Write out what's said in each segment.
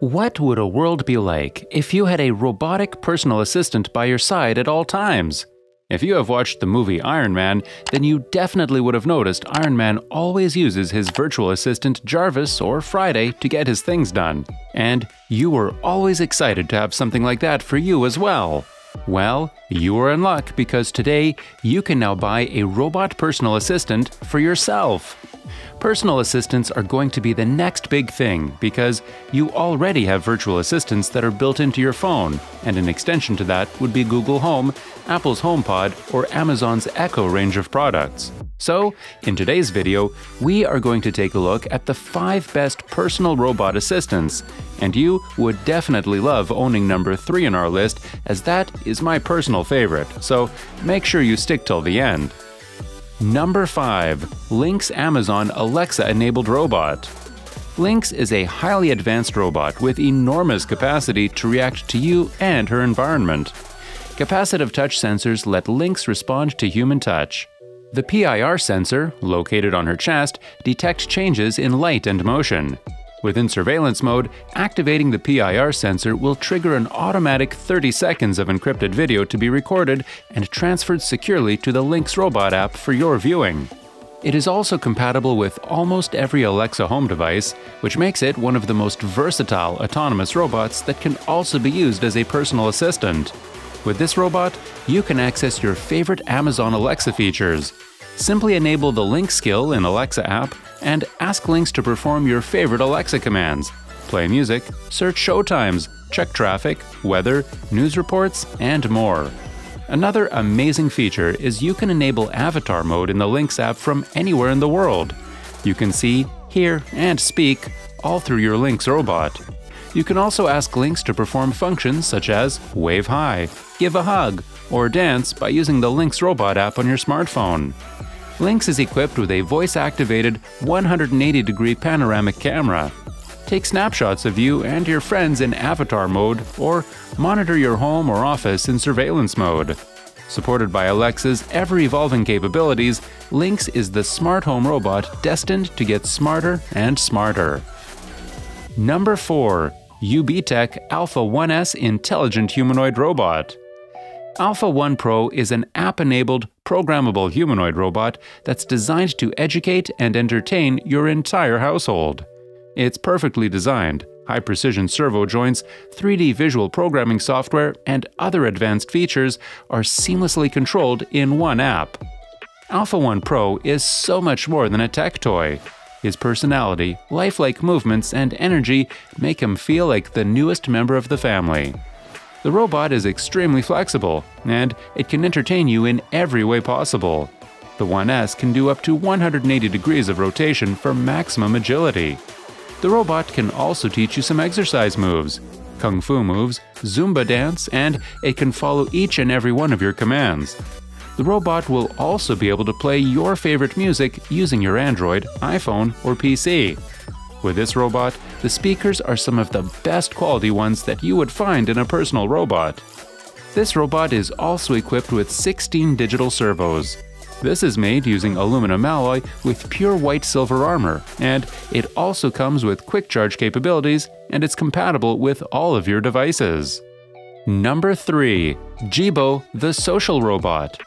What would a world be like if you had a robotic personal assistant by your side at all times? If you have watched the movie Iron Man, then you definitely would have noticed Iron Man always uses his virtual assistant Jarvis or Friday to get his things done. And you were always excited to have something like that for you as well. Well, you are in luck because today you can now buy a robot personal assistant for yourself. Personal assistants are going to be the next big thing because you already have virtual assistants that are built into your phone, and an extension to that would be Google Home, Apple's HomePod, or Amazon's Echo range of products. So, in today's video, we are going to take a look at the 5 best personal robot assistants, and you would definitely love owning number 3 in our list as that is my personal favorite, so make sure you stick till the end. Number 5. Lynx Amazon Alexa enabled robot. Lynx is a highly advanced robot with enormous capacity to react to you and her environment. Capacitive touch sensors let Lynx respond to human touch. The PIR sensor, located on her chest, detects changes in light and motion. Within surveillance mode, activating the PIR sensor will trigger an automatic 30 seconds of encrypted video to be recorded and transferred securely to the Lynx Robot app for your viewing. It is also compatible with almost every Alexa home device, which makes it one of the most versatile autonomous robots that can also be used as a personal assistant. With this robot, you can access your favorite Amazon Alexa features. Simply enable the Lynx skill in Alexa app and ask Lynx to perform your favorite Alexa commands play music, search show times, check traffic, weather, news reports, and more. Another amazing feature is you can enable avatar mode in the Lynx app from anywhere in the world. You can see, hear, and speak all through your Lynx robot. You can also ask Lynx to perform functions such as wave hi, give a hug, or dance by using the Lynx robot app on your smartphone. Lynx is equipped with a voice activated 180 degree panoramic camera. Take snapshots of you and your friends in avatar mode or monitor your home or office in surveillance mode. Supported by Alexa's ever evolving capabilities, Lynx is the smart home robot destined to get smarter and smarter. Number 4 UBTech Alpha 1S Intelligent Humanoid Robot. Alpha 1 Pro is an app enabled, programmable humanoid robot that's designed to educate and entertain your entire household. It's perfectly designed, high precision servo joints, 3D visual programming software, and other advanced features are seamlessly controlled in one app. Alpha 1 Pro is so much more than a tech toy. His personality, lifelike movements, and energy make him feel like the newest member of the family. The robot is extremely flexible, and it can entertain you in every way possible. The 1S can do up to 180 degrees of rotation for maximum agility. The robot can also teach you some exercise moves, kung fu moves, Zumba dance, and it can follow each and every one of your commands. The robot will also be able to play your favorite music using your Android, iPhone, or PC. With this robot, the speakers are some of the best quality ones that you would find in a personal robot. This robot is also equipped with 16 digital servos. This is made using aluminum alloy with pure white silver armor, and it also comes with quick charge capabilities and it's compatible with all of your devices. Number 3. Jibo, the Social Robot.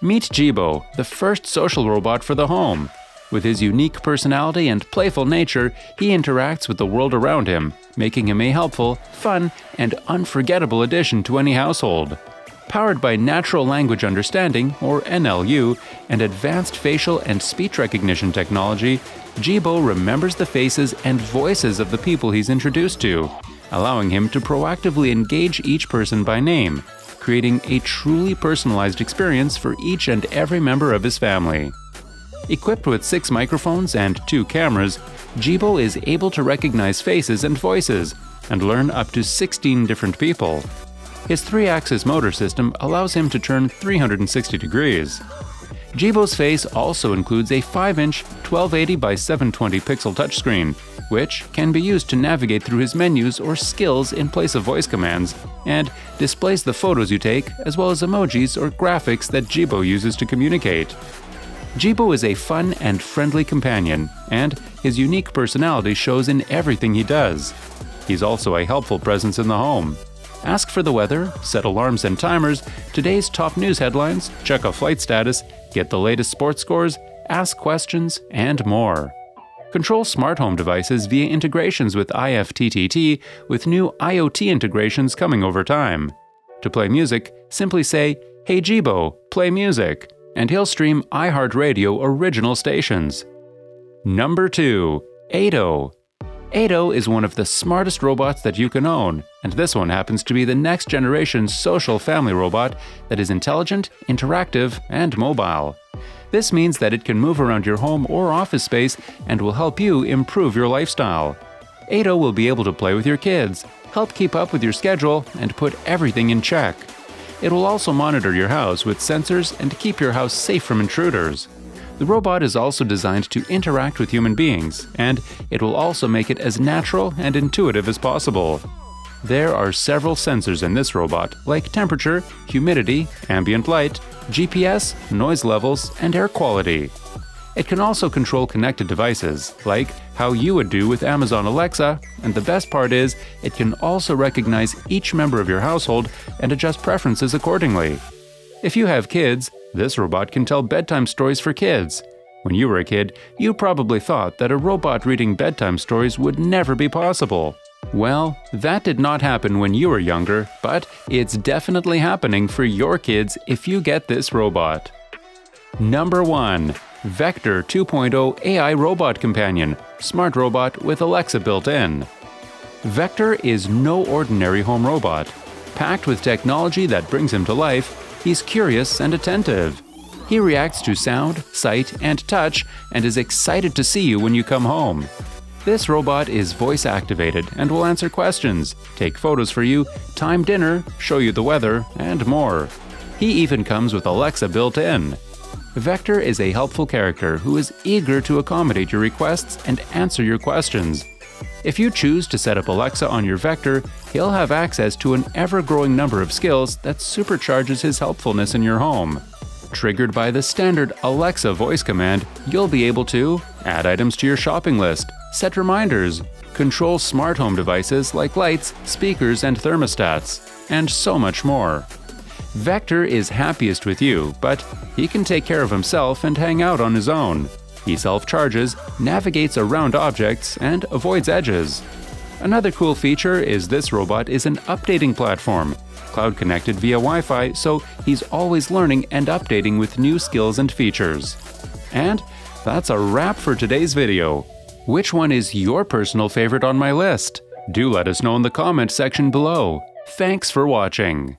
Meet Jibo, the first social robot for the home. With his unique personality and playful nature, he interacts with the world around him, making him a helpful, fun, and unforgettable addition to any household. Powered by Natural Language Understanding, or NLU, and advanced facial and speech recognition technology, Jibo remembers the faces and voices of the people he's introduced to, allowing him to proactively engage each person by name, creating a truly personalized experience for each and every member of his family. Equipped with six microphones and two cameras, Jibo is able to recognize faces and voices and learn up to 16 different people. His three axis motor system allows him to turn 360 degrees. Jibo's face also includes a 5 inch 1280 by 720 pixel touchscreen, which can be used to navigate through his menus or skills in place of voice commands, and displays the photos you take as well as emojis or graphics that Jibo uses to communicate. Jibo is a fun and friendly companion, and his unique personality shows in everything he does. He's also a helpful presence in the home. Ask for the weather, set alarms and timers, today's top news headlines, check a flight status, get the latest sports scores, ask questions, and more. Control smart home devices via integrations with IFTTT with new IoT integrations coming over time. To play music, simply say, Hey Jibo, play music, and he'll stream iHeartRadio original stations. Number 2. Ado. Oh. Ado oh is one of the smartest robots that you can own, and this one happens to be the next generation social family robot that is intelligent, interactive, and mobile. This means that it can move around your home or office space and will help you improve your lifestyle. Ado oh will be able to play with your kids, help keep up with your schedule, and put everything in check. It will also monitor your house with sensors and keep your house safe from intruders. The robot is also designed to interact with human beings, and it will also make it as natural and intuitive as possible. There are several sensors in this robot, like temperature, humidity, ambient light, GPS, noise levels, and air quality. It can also control connected devices, like how you would do with Amazon Alexa, and the best part is, it can also recognize each member of your household and adjust preferences accordingly. If you have kids, this robot can tell bedtime stories for kids. When you were a kid, you probably thought that a robot reading bedtime stories would never be possible. Well, that did not happen when you were younger, but it's definitely happening for your kids if you get this robot. Number 1. Vector 2.0 AI Robot Companion Smart Robot with Alexa built in. Vector is no ordinary home robot. Packed with technology that brings him to life, he's curious and attentive. He reacts to sound, sight, and touch and is excited to see you when you come home. This robot is voice activated and will answer questions, take photos for you, time dinner, show you the weather, and more. He even comes with Alexa built in. Vector is a helpful character who is eager to accommodate your requests and answer your questions. If you choose to set up Alexa on your Vector, he'll have access to an ever growing number of skills that supercharges his helpfulness in your home. Triggered by the standard Alexa voice command, you'll be able to add items to your shopping list, set reminders, control smart home devices like lights, speakers, and thermostats, and so much more. Vector is happiest with you, but he can take care of himself and hang out on his own. He self charges, navigates around objects, and avoids edges. Another cool feature is this robot is an updating platform, cloud connected via Wi Fi, so he's always learning and updating with new skills and features. And that's a wrap for today's video. Which one is your personal favorite on my list? Do let us know in the comment section below. Thanks for watching.